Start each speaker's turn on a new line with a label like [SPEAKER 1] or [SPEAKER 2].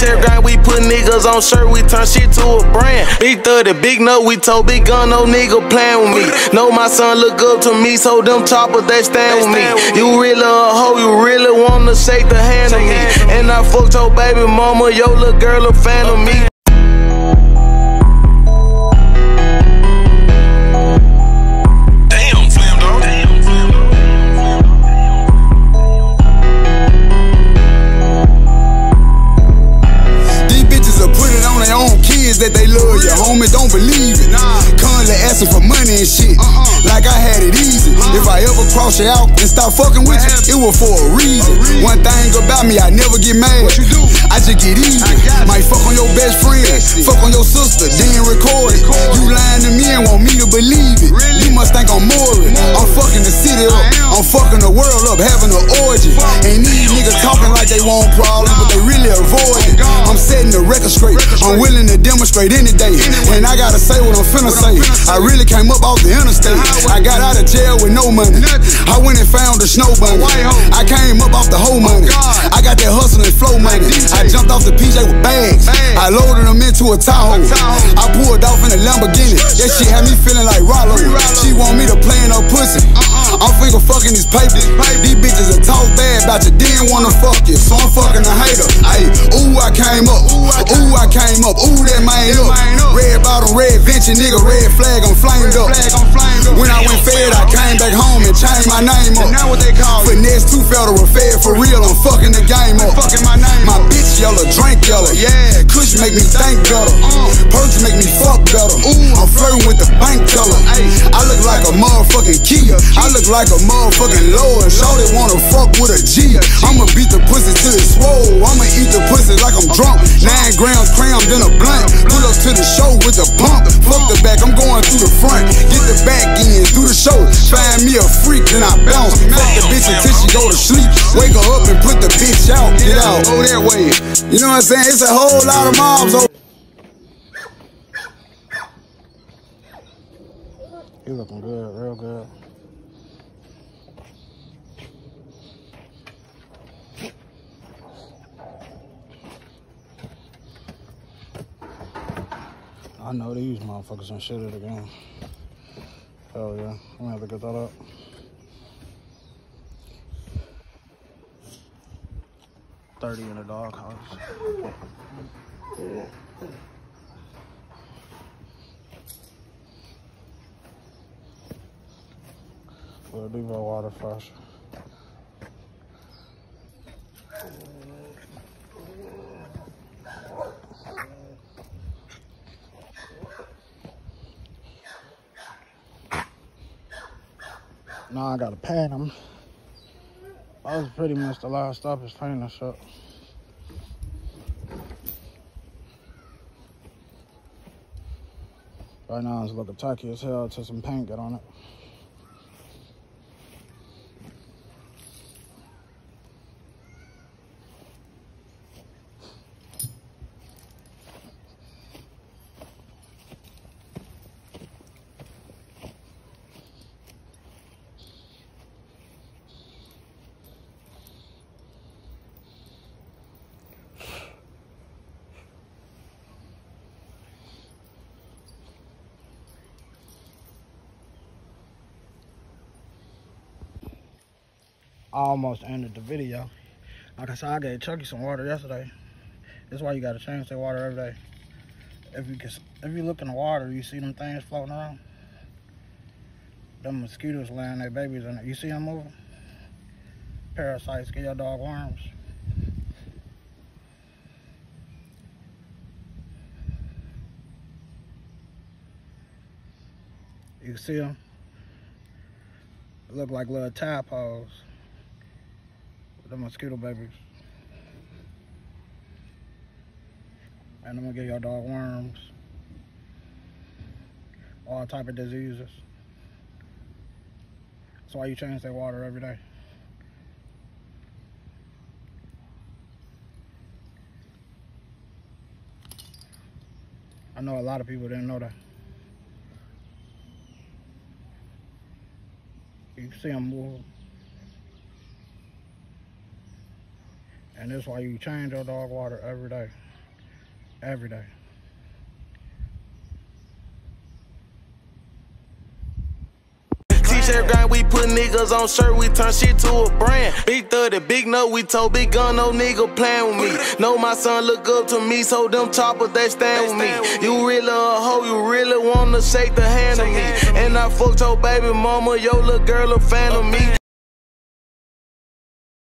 [SPEAKER 1] Grind, we put niggas on shirt, we turn shit to a brand. Big 30, big note, we told big gun, no nigga playing with me. Know my son look up to me, so them choppers they stand with me. You really a hoe, you really wanna shake the hand of me. And I fucked your baby mama, yo little girl a fan of me.
[SPEAKER 2] That they love you. Homie, don't believe it. Constantly asking for money and shit. Like I had it easy. If I ever cross you out and stop fucking with you, it was for a reason. One thing about me, I never get mad. I just get easy. Might fuck on your best friend, fuck on your sister, then record it. You lying I'm setting the record straight. I'm willing to demonstrate any day. And I gotta say what I'm finna say. I really came up off the interstate. I got out of jail with no money. I went and found a snow bunny. I came up off the whole money. I got that hustle and flow money. I jumped off the PJ with bags. I loaded them into a Tahoe. I pulled off in a Lamborghini. That shit had me feeling like Rollo. She want me to play in her pussy. I'm finger fucking these papers. These bitches that talk bad about you, didn't wanna fuck you. So I'm fucking a hater. Ayy, ooh, I came up. Ooh, I came up. Ooh, that man up. Red bottom, red venture, nigga, red flag, I'm flamed up. When I went fed, I came back home and changed my name up. Now what they call Finesse two federal fed for real, I'm fucking the game up. Bitch yellow, drink yellow. Yeah, Kush make me think better. Perks make me fuck better. I'm flirting with the bank teller. I look like a motherfucking Kia. I look like a motherfucking Lord. Shorty wanna fuck with a G. I'ma beat the pussy till it's swole. I'ma eat the pussy like I'm drunk. Nine grams crammed in a blunt. Pull up to the show with the pump. Fuck the back, I'm going through the front. Get the back in through the show. Find me a freak, then I bounce. Fuck the bitch until she go to sleep. Wake her up and put the bitch out. Get out, go that way. You know what I'm saying? It's a whole lot of mobs over.
[SPEAKER 3] He looking good, real good. I know these motherfuckers and shit it again. Hell yeah. I'm gonna have to get that up. Thirty in the doghouse. We'll leave our water fresh. Now I gotta pan them. That was pretty much the last stop is painting the shit. Right now it's looking tacky as hell till some paint get on it. Almost ended the video. Like I said, I gave Chucky some water yesterday. That's why you gotta change that water every day. If you can, if you look in the water, you see them things floating around. Them mosquitoes laying their babies in it. You see them moving? Parasites get your dog worms. You can see them. Look like little tadpoles the mosquito babies. And I'm gonna get your dog worms. All type of diseases. That's why you change their water every day. I know a lot of people didn't know that. You see them move. And that's why you change your dog water every day. every day.
[SPEAKER 1] T-shirt grind, we put niggas on shirt, we turn shit to a brand. Big 30, big no, we told big gun, no nigga playing with me. Know my son look up to me, so them choppers, they stand with me. You really a hoe, you really wanna shake the hand of me. And I fucked your baby mama, yo little girl a fan of me.